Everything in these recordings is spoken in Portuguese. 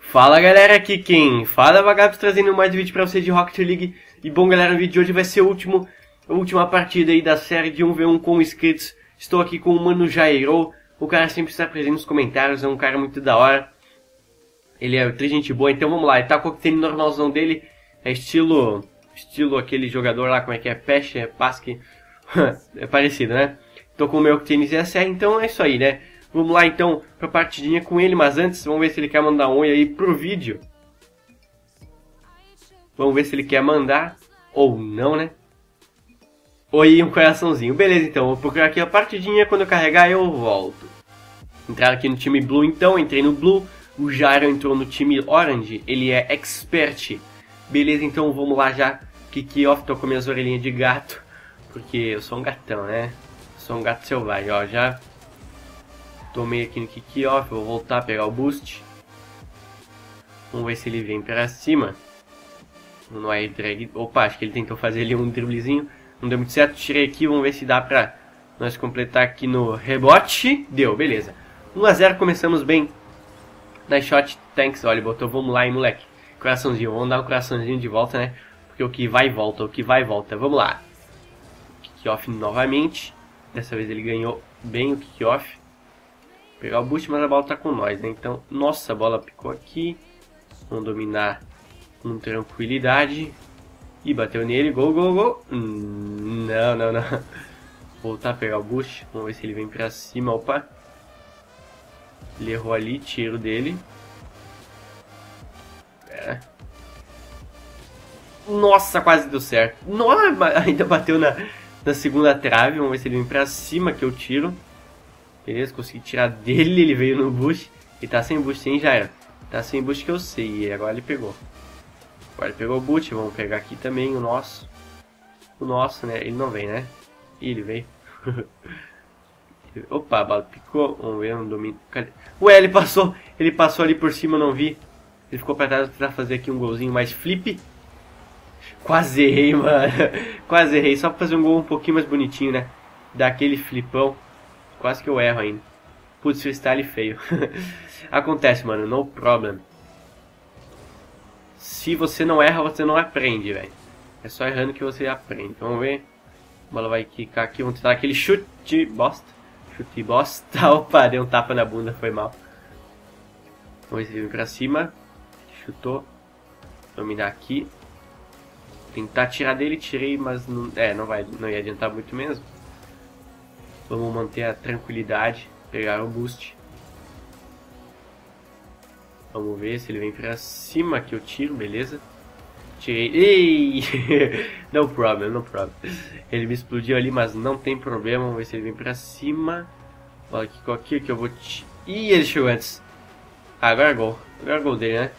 Fala galera, aqui quem fala é Vagabos trazendo mais um vídeo pra vocês de Rocket League. E bom galera, o vídeo de hoje vai ser o último, a última partida aí da série de 1v1 com inscritos. Estou aqui com o Mano Jairo, o cara sempre está presente nos comentários, é um cara muito da hora. Ele é tri gente boa, então vamos lá, ele tá com o normalzão dele, é estilo, estilo aquele jogador lá, como é que é, Peche, é Basque, é parecido né? Tô com o meu tênis SR, então é isso aí né? Vamos lá então pra partidinha com ele, mas antes vamos ver se ele quer mandar um oi aí pro vídeo. Vamos ver se ele quer mandar ou não, né? Oi, um coraçãozinho. Beleza, então, vou procurar aqui a partidinha, quando eu carregar eu volto. Entrar aqui no time Blue então, entrei no Blue. O Jairo entrou no time Orange, ele é expert. Beleza, então vamos lá já. Kick-off, tô com minhas orelhinhas de gato. Porque eu sou um gatão, né? Sou um gato selvagem, ó, já Tomei aqui no kick-off, vou voltar a pegar o boost. Vamos ver se ele vem para cima. No air drag. Opa, acho que ele tentou fazer ali um driblezinho. Não deu muito certo. Tirei aqui, vamos ver se dá pra nós completar aqui no rebote. Deu, beleza. 1x0, começamos bem. Nice shot, thanks. Olha, botou, vamos lá, hein, moleque. Coraçãozinho, vamos dar um coraçãozinho de volta, né? Porque o que vai e volta, o que vai e volta. Vamos lá. Kick-off novamente. Dessa vez ele ganhou bem o kick-off pegar o boost, mas a bola tá com nós, né? Então, nossa, a bola picou aqui. Vamos dominar com tranquilidade. E bateu nele, gol, gol, gol. Não, não, não. Voltar a pegar o boost. Vamos ver se ele vem pra cima. Opa. Ele errou ali, tiro dele. Nossa, quase deu certo. Nossa, ainda bateu na, na segunda trave. Vamos ver se ele vem pra cima que eu tiro. Beleza, consegui tirar dele, ele veio no boost. E tá sem boost, hein, era. Tá sem boost que eu sei, e agora ele pegou. Agora ele pegou o boot, vamos pegar aqui também o nosso. O nosso, né? Ele não vem, né? Ih, ele veio. Opa, a bala picou. Vamos ver, um domínio. Ué, ele passou. Ele passou ali por cima, eu não vi. Ele ficou pra trás pra fazer aqui um golzinho mais flip. Quase errei, mano. Quase errei. Só pra fazer um gol um pouquinho mais bonitinho, né? Daquele flipão. Quase que eu erro ainda. Putz, freestyle feio. Acontece, mano, no problem. Se você não erra, você não aprende, velho. É só errando que você aprende. Vamos ver. A bola vai quicar aqui. Vamos tentar aquele chute bosta. Chute bosta. Opa, deu um tapa na bunda, foi mal. Vamos ver pra cima. Chutou. Dominar aqui. Tentar tirar dele, tirei, mas não, é, não vai, não ia adiantar muito mesmo. Vamos manter a tranquilidade, pegar o boost. Vamos ver se ele vem pra cima que eu tiro, beleza? Tirei. Ei! no problem, no problem. Ele me explodiu ali, mas não tem problema. Vamos ver se ele vem pra cima. Olha aqui, aqui que eu vou. Ih, ele chegou antes. Ah, agora é gol. Agora é gol dele, né?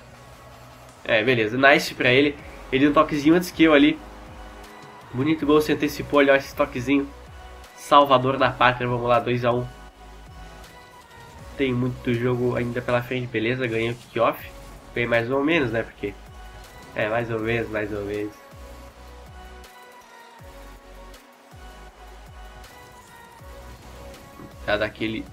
É, beleza. Nice pra ele. Ele deu um toquezinho antes que eu ali. Bonito gol, se antecipou ali, ó, esse toquezinho. Salvador da Pátria, vamos lá, 2x1. Um. Tem muito jogo ainda pela frente, beleza, ganhei o kickoff. Bem mais ou menos, né, porque... É, mais ou menos, mais ou menos. Tá daquele...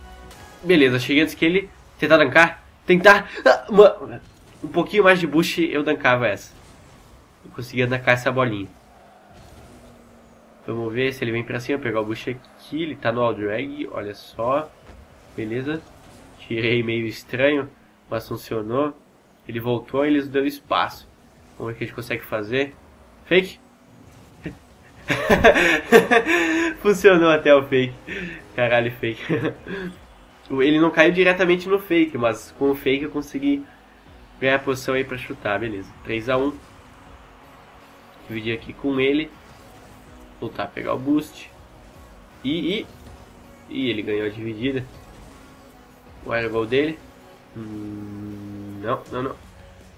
Beleza, cheguei antes que ele... Tentar dancar? Tentar... Ah, uma... Um pouquinho mais de boost eu dancava essa. Eu conseguia dancar essa bolinha. Vamos ver se ele vem pra cima, pegar o bush aqui, ele tá no all drag, olha só. Beleza. Tirei meio estranho, mas funcionou. Ele voltou e eles deu espaço. Vamos ver o que a gente consegue fazer. Fake? funcionou até o fake. Caralho, fake. ele não caiu diretamente no fake, mas com o fake eu consegui ganhar a posição aí pra chutar, beleza. 3x1. Dividir aqui com ele voltar a pegar o boost. E, e, e ele ganhou a dividida. O aerogol dele. Hum, não, não, não.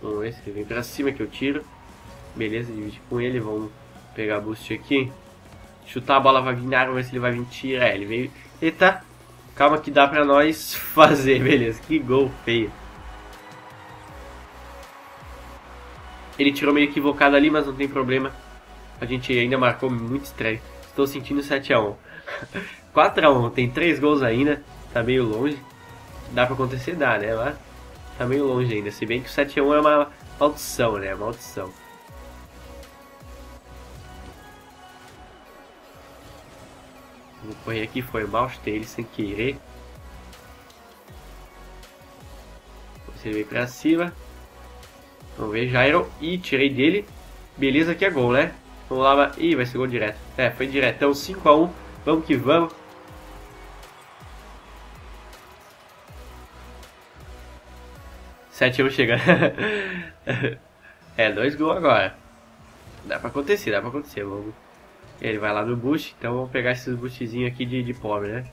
Vamos ver se ele vem pra cima que eu tiro. Beleza, divide com ele. Vamos pegar boost aqui. Chutar a bola vai vir na área, ver se ele vai vir tirar. É, ele veio. Eita! Calma que dá pra nós fazer, beleza. Que gol feio. Ele tirou meio equivocado ali, mas não tem problema. A gente ainda marcou muito estranho. Estou sentindo 7x1. 4x1, tem 3 gols ainda. Tá meio longe. Dá pra acontecer, dá, né? Mas tá meio longe ainda. Se bem que o 7x1 é uma maldição, né? Maldição. Vou correr aqui, foi mal, chutei ele sem querer. Você veio pra cima. Vamos ver, Jairo. Ih, tirei dele. Beleza, aqui é gol, né? Vamos lá. Ih, vai ser gol direto. É, foi diretão. 5x1. Vamos que vamos. Sete 1 chegando. é, dois gols agora. Dá pra acontecer, dá pra acontecer. Vamos. Ele vai lá no boost, então vamos pegar esses boostzinhos aqui de, de pobre, né?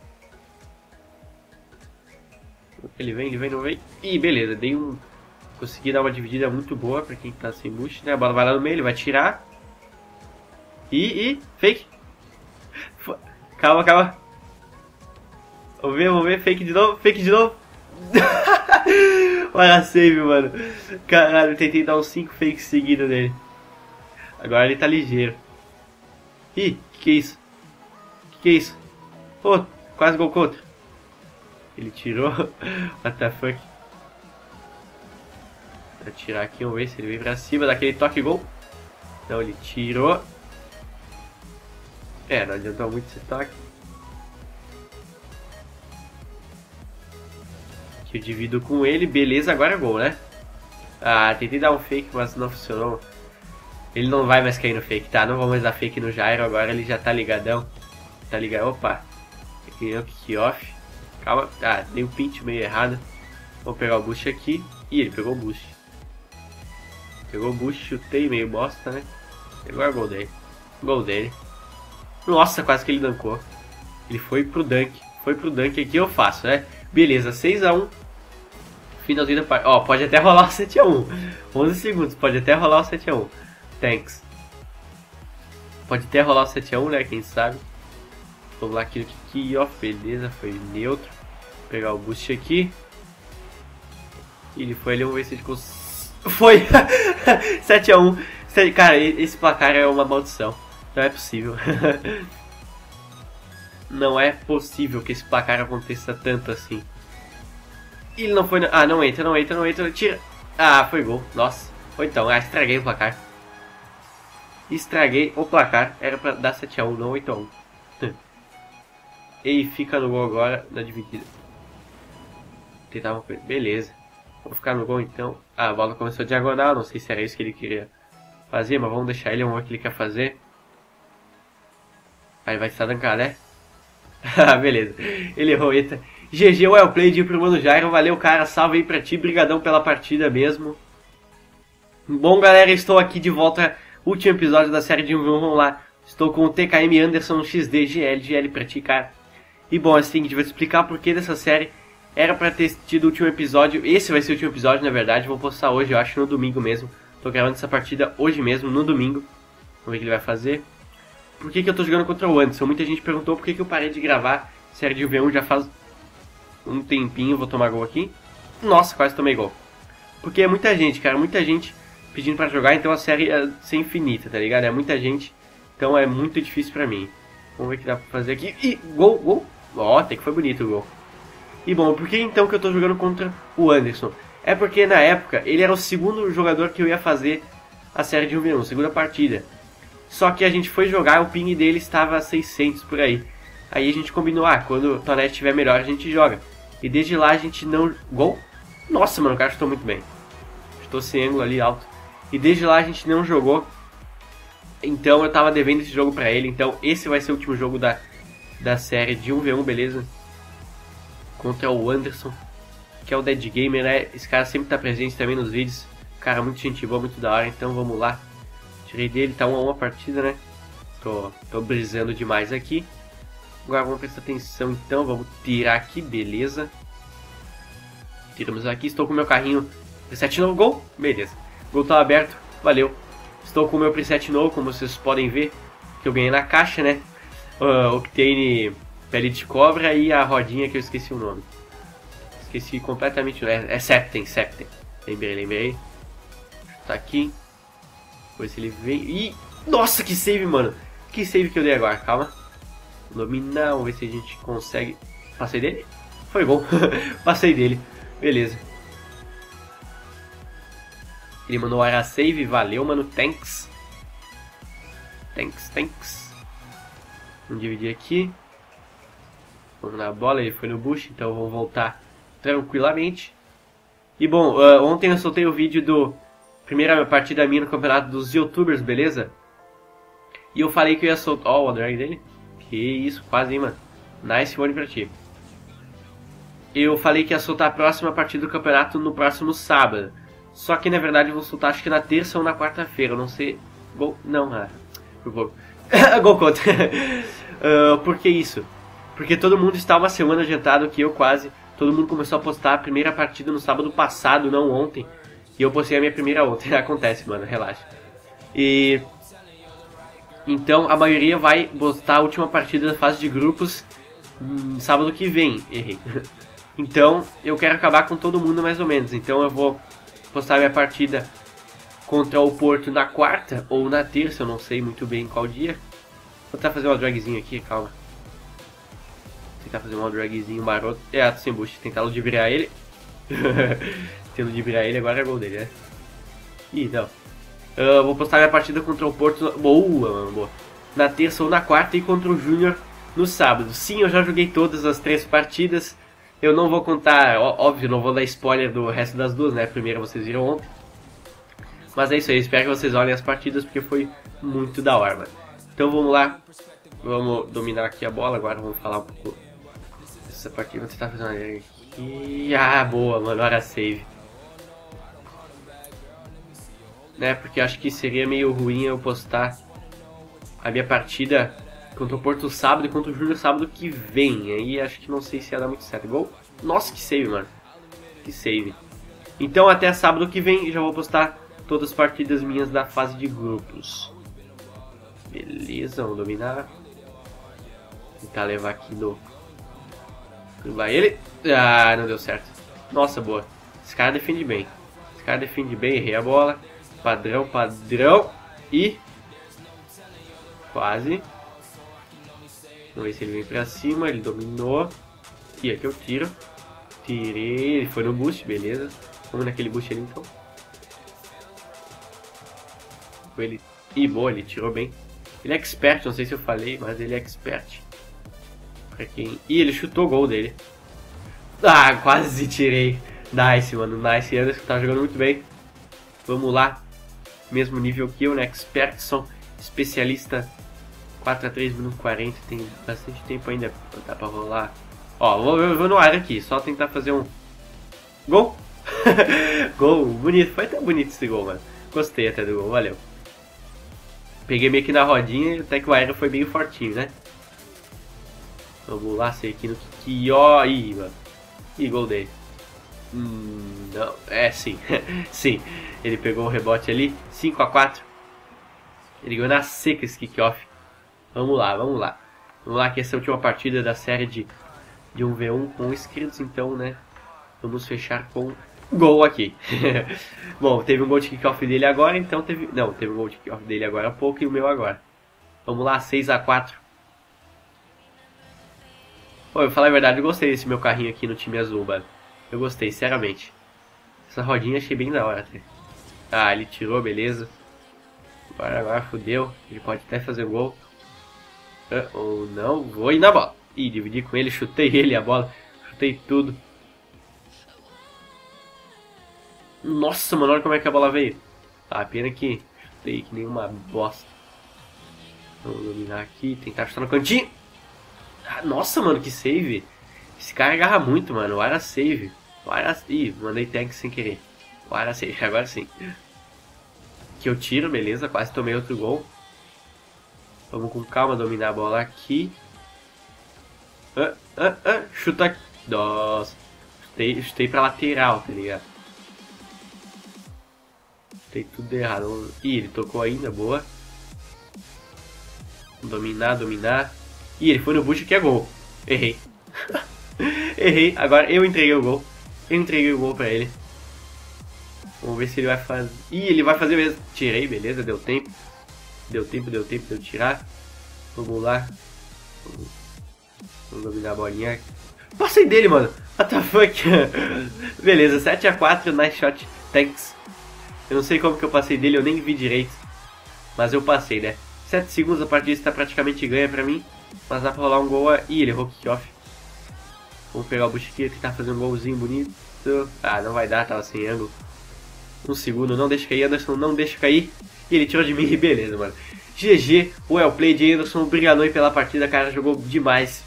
Ele vem, ele vem, não vem. Ih, beleza, dei um. Consegui dar uma dividida muito boa pra quem tá sem boost, né? A bola vai lá no meio, ele vai tirar. Ih, ih, fake. Calma, calma. Vamos ver, vamos ver, fake de novo, fake de novo. Olha a save, mano. Caralho, eu tentei dar uns 5 fakes seguidos nele. Agora ele tá ligeiro. Ih, que que é isso? Que que é isso? Oh, quase gol contra. Ele tirou. What the fuck? Vou tirar aqui, vamos ver se ele vem pra cima daquele toque gol. Então ele tirou. É, não adiantou muito esse toque. Aqui eu divido com ele, beleza, agora é gol, né? Ah, tentei dar um fake, mas não funcionou. Ele não vai mais cair no fake, tá? Não vou mais dar fake no Jairo, agora ele já tá ligadão. Tá ligado? Opa! Aqui o kick off. Calma. Ah, dei um pinch meio errado. Vou pegar o boost aqui. Ih, ele pegou o boost. Pegou o boost, chutei meio bosta, né? Agora gol dele. Gol dele. Nossa, quase que ele dancou. Ele foi pro dunk. Foi pro dunk aqui eu faço, né? Beleza, 6x1. Finalzinho da parte. Ó, pode até rolar o 7x1. 11 segundos, pode até rolar o 7x1. Thanks. Pode até rolar o 7x1, né? Quem sabe. Vamos lá aqui no Kiki, ó. Beleza, foi neutro. Vou pegar o boost aqui. Ele foi ali, vamos ver se ele consegue. Foi! 7x1. Cara, esse placar é uma maldição. Não é possível. não é possível que esse placar aconteça tanto assim. Ele não foi. Ah, não entra, não entra, não entra. Tira. Ah, foi gol. Nossa. Ou então, ah, estraguei o placar. Estraguei o placar. Era pra dar 7x1, não 8x1. e fica no gol agora na dividida. Tentava. Beleza. Vou ficar no gol então. Ah, a bola começou diagonal. Não sei se era isso que ele queria fazer, mas vamos deixar ele. O que ele quer fazer. Aí vai estar dancado, né? Beleza. Ele errou, eita. GG, well played pro Mano Jairo. Valeu, cara. Salve aí pra ti. Brigadão pela partida mesmo. Bom, galera, estou aqui de volta último episódio da série de 1v1, vamos lá. Estou com o TKM Anderson XD GL, GL pra ti, cara. E bom, assim, a gente vai explicar o porquê dessa série. Era pra ter tido o último episódio, esse vai ser o último episódio, na verdade, vou postar hoje, eu acho, no domingo mesmo. Tô gravando essa partida hoje mesmo, no domingo. Vamos ver o que ele vai fazer. Por que, que eu tô jogando contra o Anderson? Muita gente perguntou por que, que eu parei de gravar série de 1v1 já faz um tempinho. Vou tomar gol aqui. Nossa, quase tomei gol. Porque é muita gente, cara, muita gente pedindo para jogar, então a série é ser infinita, tá ligado? É muita gente, então é muito difícil para mim. Vamos ver o que dá pra fazer aqui. E gol, gol. Ó, até que foi bonito o gol. E bom, por que então que eu tô jogando contra o Anderson? É porque na época ele era o segundo jogador que eu ia fazer a série de 1v1, segunda partida. Só que a gente foi jogar, o ping dele estava a 600 por aí. Aí a gente combinou, ah, quando o Tonete estiver melhor a gente joga. E desde lá a gente não... Gol? Nossa, mano, o cara chutou muito bem. Estou sem ângulo ali alto. E desde lá a gente não jogou. Então eu tava devendo esse jogo pra ele. Então esse vai ser o último jogo da, da série de 1v1, beleza? Contra o Anderson, que é o Dead Gamer, né? Esse cara sempre tá presente também nos vídeos. Cara, muito gente boa, muito da hora. Então vamos lá. Tirei dele, tá uma, uma partida, né? Tô, tô brisando demais aqui. Agora vamos prestar atenção então, vamos tirar aqui, beleza. Tiramos aqui, estou com meu carrinho. Reset novo gol, beleza. Gol tá aberto, valeu. Estou com o meu preset novo, como vocês podem ver, que eu ganhei na caixa, né? Uh, Octane Pele de Cobra e a rodinha que eu esqueci o nome. Esqueci completamente, é, é Septem, Septem. Lembrei, lembrei. Tá aqui. Depois ele vem. Ih! Nossa, que save, mano. Que save que eu dei agora, calma. Dominar, vamos ver se a gente consegue. Passei dele? Foi gol. Passei dele. Beleza. Ele mandou área save, valeu, mano. Thanks. Thanks, thanks. Vamos dividir aqui. Na bola, ele foi no bush, então vamos voltar tranquilamente. E bom, uh, ontem eu soltei o vídeo do primeira partida minha no campeonato dos youtubers, beleza? E eu falei que eu ia soltar. Ó, oh, o drag dele. Que isso, quase, hein, mano. Nice one pra ti. Eu falei que ia soltar a próxima partida do campeonato no próximo sábado. Só que na verdade eu vou soltar acho que na terça ou na quarta-feira. Não sei. Gol. Não, ah. Gol. Gol contra. uh, por que isso? Porque todo mundo está uma semana adiantado que eu quase. Todo mundo começou a postar a primeira partida no sábado passado, não ontem. E eu postei a minha primeira ontem. Acontece, mano, relaxa. E. Então a maioria vai postar a última partida da fase de grupos hum, sábado que vem. Errei. Então eu quero acabar com todo mundo mais ou menos. Então eu vou postar minha partida contra o Porto na quarta ou na terça, eu não sei muito bem qual dia. Vou tentar fazer uma dragzinho aqui, calma. Tentar fazer uma dragzinho maroto. É, ato sem boost, tentar ludibriar ele. Tendo ludibriar ele, agora é gol dele, né? Ih, não. Uh, vou postar minha partida contra o Porto. Boa, mano, boa. Na terça ou na quarta e contra o Júnior no sábado. Sim, eu já joguei todas as três partidas. Eu não vou contar, óbvio, não vou dar spoiler do resto das duas, né? A primeira vocês viram ontem. Mas é isso aí, espero que vocês olhem as partidas porque foi muito da hora, mano. Então vamos lá, vamos dominar aqui a bola agora, vamos falar um pouco dessa partida. Você tá fazendo aqui. Ah, boa, mano, hora save. Né, porque acho que seria meio ruim eu postar a minha partida Contra o Porto sábado e contra o Júnior sábado que vem. Aí acho que não sei se ia dar muito certo. Gol. Nossa, que save, mano. Que save. Então até sábado que vem já vou postar todas as partidas minhas da fase de grupos. Beleza, vamos dominar. Tentar levar aqui no... Vai ele. Ah, não deu certo. Nossa, boa. Esse cara defende bem. Esse cara defende bem, errei a bola. Padrão, padrão. E... Quase. Vamos ver se ele vem pra cima, ele dominou. E aqui eu tiro. Tirei, ele foi no boost, beleza. Vamos naquele boost ali então. Ele... Ih, boa, ele tirou bem. Ele é expert, não sei se eu falei, mas ele é expert. Pra quem... Ih, ele chutou o gol dele. Ah, quase tirei. Nice, mano, nice. Anderson tá jogando muito bem. Vamos lá. Mesmo nível que eu, né? Expertson, especialista 4 a 3 minutos 40, tem bastante tempo ainda dá pra rolar. Ó, vou, eu vou no ar aqui, só tentar fazer um. Gol! gol, bonito, foi até bonito esse gol, mano. Gostei até do gol, valeu. Peguei meio que na rodinha, até que o aéreo foi meio fortinho, né? Vamos lá, sei aqui no ih, mano. Ih, gol dele. Hum, não, é sim, sim. Ele pegou o rebote ali, 5 a 4 Ele ganhou na seca esse kickoff. Vamos lá, vamos lá. Vamos lá que essa é a última partida da série de, de 1v1 com inscritos, então, né? Vamos fechar com gol aqui. Bom, teve um gol de kickoff dele agora, então teve... Não, teve um gol de kickoff dele agora há pouco e o meu agora. Vamos lá, 6x4. Pô, eu falar a verdade, eu gostei desse meu carrinho aqui no time azul, mano. Eu gostei, sinceramente. Essa rodinha achei bem da hora até. Ah, ele tirou, beleza. Agora, agora fodeu. Ele pode até fazer gol. Uh, ou não, vou ir na bola. Ih, dividi com ele, chutei ele a bola, chutei tudo. Nossa, mano, olha como é que a bola veio. Ah, pena que chutei que nem uma bosta. Vamos dominar aqui, tentar chutar no cantinho. Nossa, mano, que save. Esse cara agarra muito, mano. O era save. O era... Ih, mandei tank sem querer. O era save, agora sim. Que eu tiro, beleza. Quase tomei outro gol. Vamos com calma dominar a bola aqui. Ah, ah, ah, chuta aqui. Nossa. Chutei, chutei pra lateral, tá ligado? Chutei tudo errado. Ih, ele tocou ainda, boa. Dominar, dominar. Ih, ele foi no bucho que é gol. Errei. Errei. Agora eu entreguei o gol. Eu entreguei o gol pra ele. Vamos ver se ele vai fazer. Ih, ele vai fazer mesmo. Tirei, beleza, deu tempo. Deu tempo, deu tempo de eu tirar. Vamos lá. Vamos dominar a bolinha. Passei dele, mano. What the fuck? Beleza, 7x4, nice shot. Thanks. Eu não sei como que eu passei dele, eu nem vi direito. Mas eu passei, né? 7 segundos, a partida está praticamente ganha pra mim. Mas dá pra rolar um gol. Ih, ele errou kick-off. Vamos pegar o Busquets, tentar fazer um golzinho bonito. Ah, não vai dar, tava sem ângulo. Um segundo, não deixa cair, Anderson, não deixa cair. E ele tirou de mim, beleza, mano. GG, well play de Anderson, obrigadão aí pela partida, cara, jogou demais.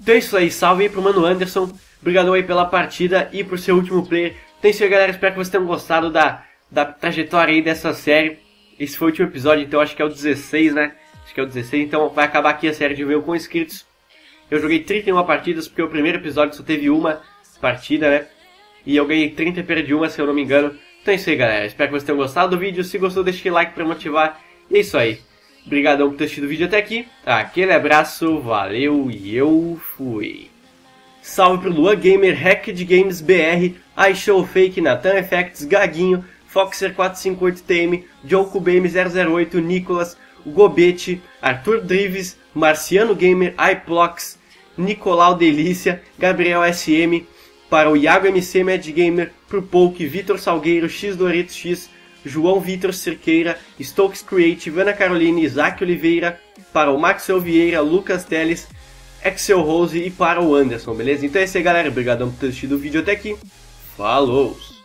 Então é isso aí, salve aí pro mano Anderson, obrigadão aí pela partida e por seu último player. Então é isso aí, galera, espero que vocês tenham gostado da, da trajetória aí dessa série. Esse foi o último episódio, então acho que é o 16, né? Acho que é o 16, então vai acabar aqui a série de ver com inscritos. Eu joguei 31 partidas, porque o primeiro episódio só teve uma partida, né? E eu ganhei 30 e perdi uma, se eu não me engano. Então é isso aí, galera. Espero que vocês tenham gostado do vídeo. Se gostou, deixa aquele like pra motivar. E é isso aí. Obrigadão por ter assistido o vídeo até aqui. Aquele abraço, valeu e eu fui. Salve pro Luan Gamer, Hacked Games BR, iShow Fake, Nathan Effects, Gaguinho, Foxer458TM, Joko BM008, Nicolas, Gobete, Arthur Drives, Marciano Gamer, iPlox, Nicolau Delícia, Gabriel SM, para o Iago MC Mad Gamer, pro Poke, Vitor Salgueiro, X Doritos X, João Vitor Cerqueira, Stokes Creative, Ana Carolina, Isaac Oliveira, para o Maxwell Vieira, Lucas Teles, Excel Rose e para o Anderson, beleza? Então é isso aí galera, obrigadão por ter assistido o vídeo até aqui, falou!